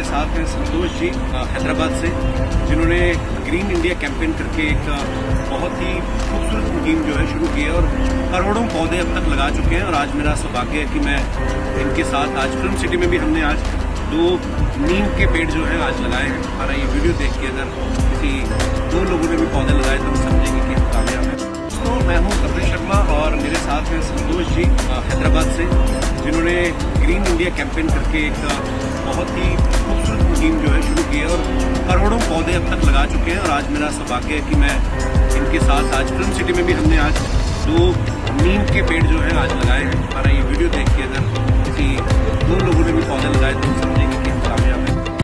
साथ हैं संतोष जी हैदराबाद से, जिन्होंने ग्रीन इंडिया कैंपेन करके एक बहुत ही खूबसूरत मुहिम जो है शुरू की है और करोड़ों पौधे अब तक लगा चुके हैं और आज मेरा सौभाग्य है कि मैं इनके साथ आज फ़िल्म सिटी में भी हमने आज दो नीम के पेड़ जो है आज लगाए हैं। हमारा ये वीडियो देख के अगर किसी, दो लोगों ने भी पौधे लगाए तो हम समझेंगे कि कामयाब हैं। दोस्तों, मैं हूँ कपिल शर्मा और मेरे साथ हैं संतोष जी हैदराबाद से, जिन्होंने ग्रीन इंडिया कैंपेन करके एक बहुत ही खूबसूरत मुहिम जो है शुरू की है और करोड़ों पौधे अब तक लगा चुके हैं और आज मेरा सौभाग्य है कि मैं इनके साथ आज फ़िल्म सिटी में भी हमने आज दो नीम के पेड़ जो है आज लगाए हैं। हमारा ये वीडियो देख